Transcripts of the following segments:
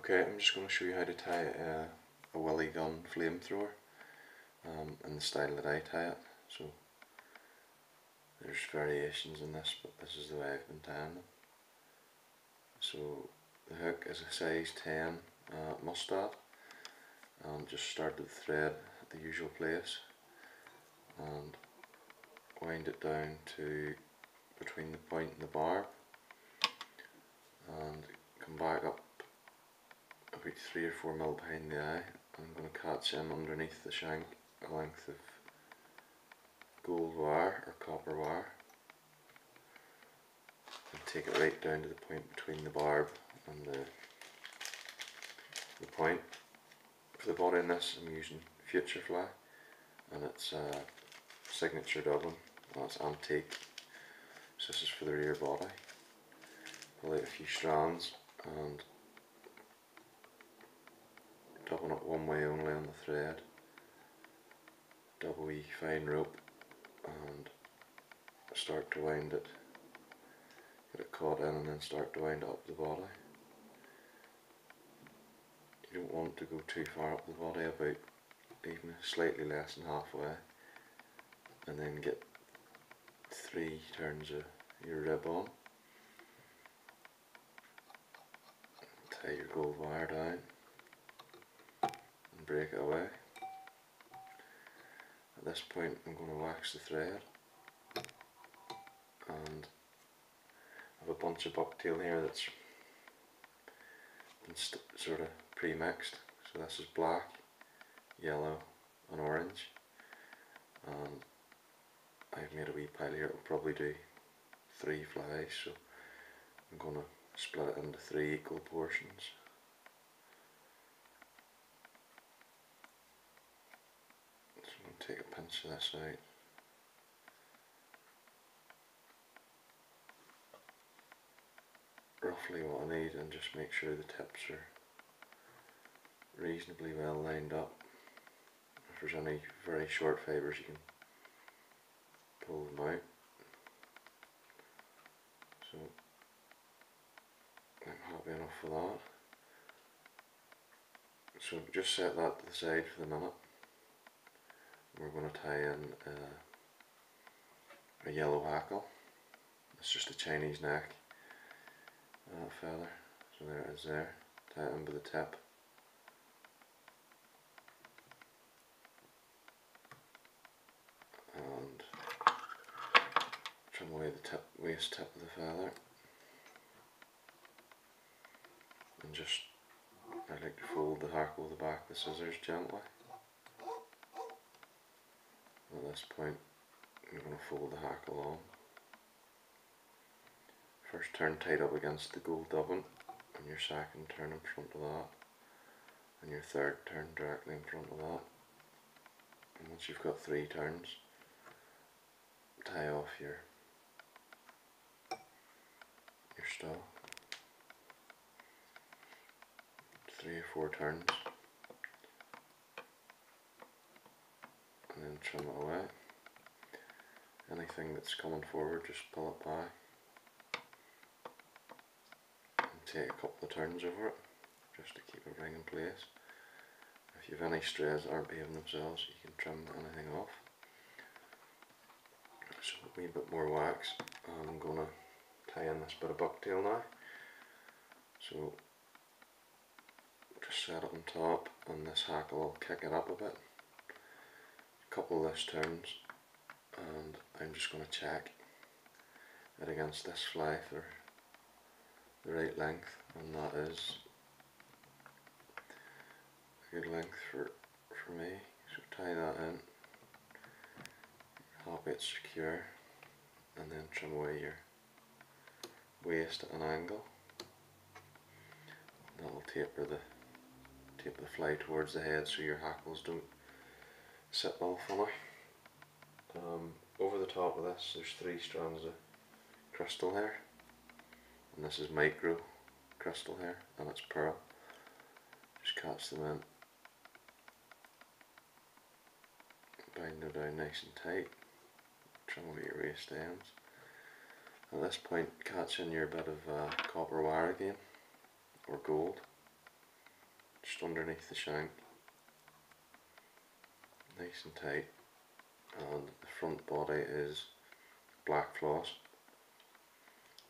Okay, I'm just going to show you how to tie a, a Willie Gunn flamethrower um, in the style that I tie it. So there's variations in this, but this is the way I've been tying them. So the hook is a size 10 uh, mustad and just start the thread at the usual place and wind it down to between the point and the barb and come back up about 3 or 4 mil behind the eye I'm going to catch in underneath the shank a length of gold wire or copper wire and take it right down to the point between the barb and the, the point. For the body in this I'm using Future Fly and it's a signature dubbin and it's antique so this is for the rear body. Pull out a few strands and double it one way only on the thread double E fine rope and start to wind it. Get it caught in and then start to wind up the body. You don't want to go too far up the body about even slightly less than halfway and then get three turns of your rib on. Tie your gold wire down and break it away. At this point I'm going to wax the thread and I have a bunch of bucktail here that's been sort of pre-mixed. So this is black, yellow and orange and I've made a wee pile here, it'll probably do three flies so I'm going to split it into three equal portions. So I'm going to take a pinch of this out. Roughly what I need and just make sure the tips are reasonably well lined up. If there's any very short fibres you can pull them out. So I'm happy enough for that. So just set that to the side for the minute. We're going to tie in uh, a yellow hackle. It's just a Chinese neck uh, feather. So there it is there. Tie it in with the tip. And trim away the tip, waste tip of the feather. and just I like to fold the hackle with the back of the scissors gently. This point I'm going to fold the hackle on. First turn tight up against the gold dubbin and your second turn in front of that and your third turn directly in front of that. And once you've got three turns tie off your your stock. three or four turns and then trim it away. Anything that's coming forward just pull it by and take a couple of turns over it just to keep everything in place. If you have any strays that aren't behaving themselves you can trim anything off. So a wee bit more wax I'm going to tie in this bit of bucktail now. So just set it on top and this hackle will kick it up a bit. Couple less turns and I'm just going to check it against this fly for the right length and that is a good length for, for me. So tie that in, help it secure and then trim away your waste at an angle. That'll taper the Tip the fly towards the head so your hackles don't sit all funny. Um, over the top of this there's three strands of crystal hair and this is micro crystal hair and it's pearl. Just catch them in, bind them down nice and tight, trim over your waste ends. At this point catch in your bit of uh, copper wire again or gold just underneath the shank. Nice and tight. And the front body is black floss.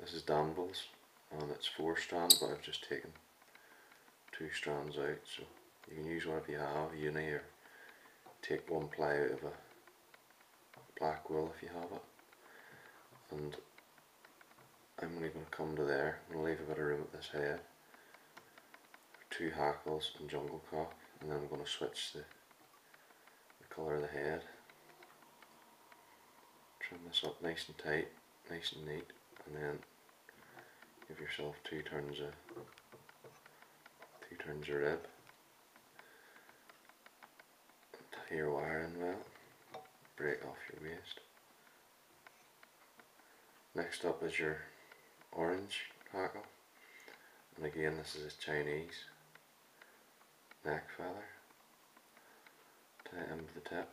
This is Danville's and it's four strand but I've just taken two strands out so you can use whatever you have, uni or take one ply out of a black wool if you have it and I'm only going to come to there, I'm going to leave a bit of room at this head two hackles and jungle cock and then I'm going to switch the colour of the head trim this up nice and tight, nice and neat and then give yourself two turns of two turns of rib. Tie your wire in well break off your waste. Next up is your orange hackle and again this is a Chinese neck feather tie into the tip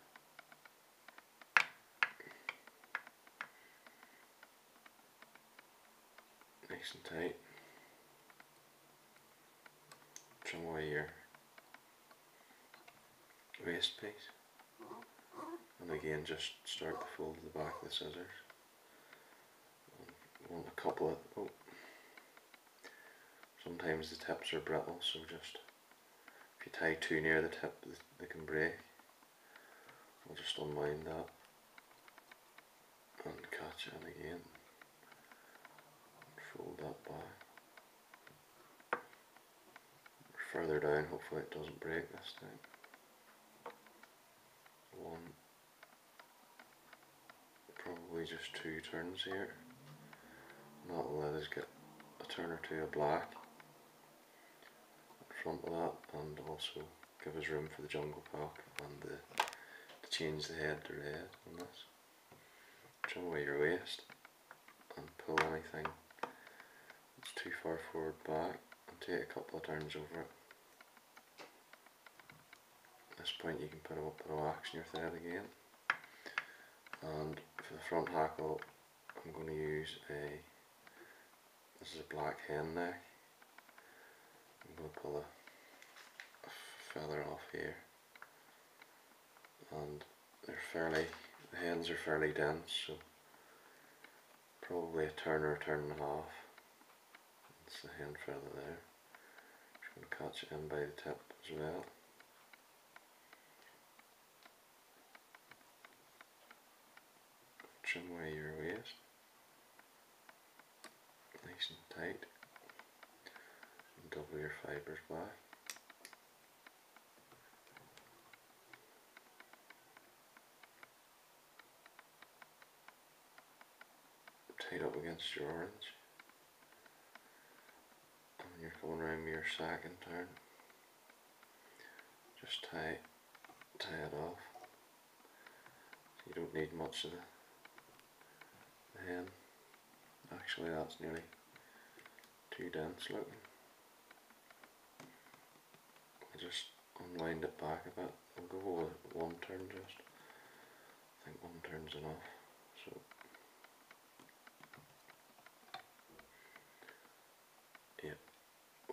nice and tight. Trim away your waste piece. And again just start to fold the back of the scissors. Want a couple of, oh, sometimes the tips are brittle so just if you tie too near the tip they can break. I'll just unwind that and catch it again fold that back. Further down, hopefully it doesn't break this time. One, probably just two turns here. And that'll let us get a turn or two of black in front of that and also give us room for the jungle cock and the, change the head to red on this. Trim away your waste and pull anything that's too far forward back and take a couple of turns over it. At this point you can put a bit of wax in your thread again. And for the front hackle I'm going to use a, this is a black hen neck. I'm going to pull a, a feather off here and they're fairly, the hens are fairly dense so probably a turn or a turn and a half that's the hand feather there. Just going to catch it in by the tip as well. Trim away your waste. Nice and tight. And double your fibres back. Tight up against your orange. You're coming around your second turn. Just tie tie it off. You don't need much of the, the actually that's nearly too dense looking. I just unwind it back a bit. I'll go one turn just. I think one turn's enough so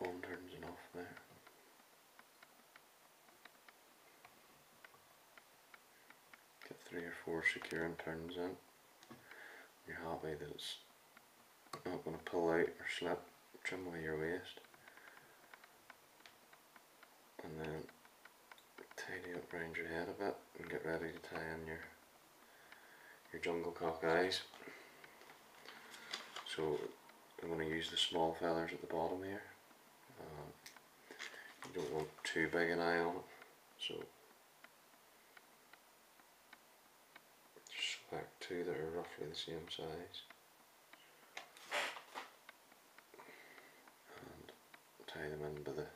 one turns enough there. Get three or four securing turns in. You're happy that it's not going to pull out or slip, trim away your waste. And then tidy up around your head a bit and get ready to tie in your your jungle cock eyes. So I'm going to use the small feathers at the bottom here. Um, you don't want too big an eye on it, so just select two that are roughly the same size and tie them in by the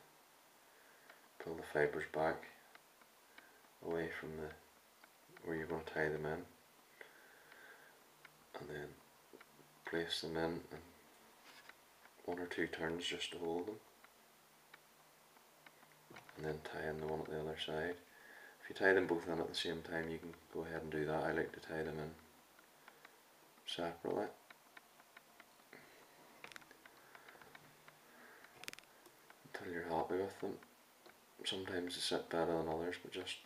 pull the fibres back away from the where you're going to tie them in and then place them in and one or two turns just to hold them and then tie in the one at the other side. If you tie them both in at the same time you can go ahead and do that. I like to tie them in separately. Until you're happy with them. sometimes they sit better than others, but just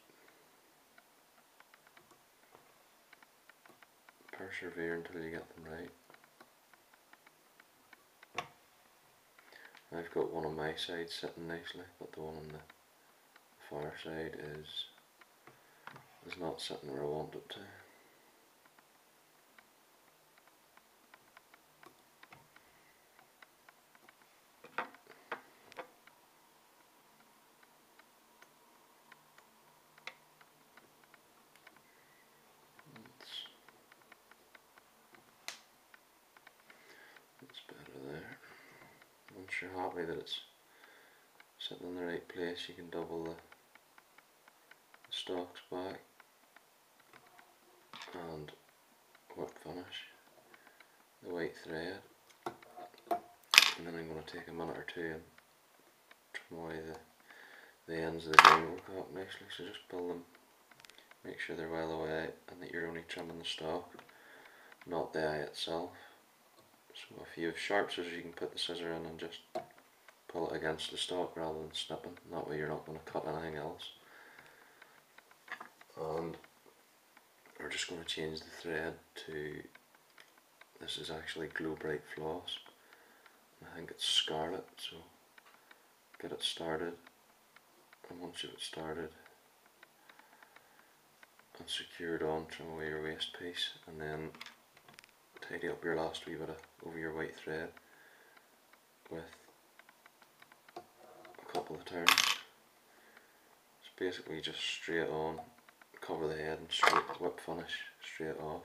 persevere until you get them right. I've got one on my side sitting nicely, but the one on the far side is is not sitting where I want it to. It's, it's better there. Once you're happy that it's sitting in the right place, you can double the, the stalks back and whip finish. The white thread. And then I'm going to take a minute or two and trim away the, the ends of the jungle cock nicely. So just pull them make sure they're well away and that you're only trimming the stalk not the eye itself so if you have sharp scissors you can put the scissor in and just pull it against the stalk rather than snipping. That way you're not going to cut anything else. And we're just going to change the thread to this is actually Glo-Brite floss. I think it's scarlet so get it started. And once you've it started and secured on trim away your waste piece. And then tidy up your last wee bit of, over your white thread with a couple of turns it's basically just straight on cover the head and straight whip finish straight off.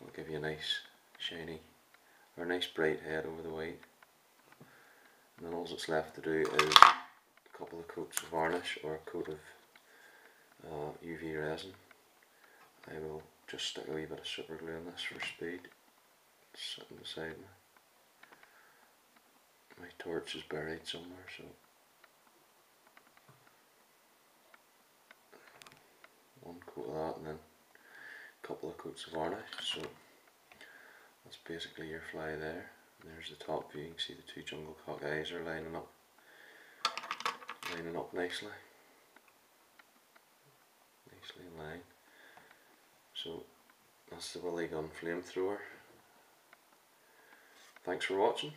It'll give you a nice shiny or a nice bright head over the white. And then all that's left to do is a couple of coats of varnish or a coat of uh, UV resin. I will just stick a wee bit of super glue on this for speed. It's sitting beside me. My torch is buried somewhere so one coat of that and then a couple of coats of varnish so that's basically your fly there and there's the top view you can see the two jungle cock eyes are lining up lining up nicely nicely in line so that's the Willie Gunn flamethrower thanks for watching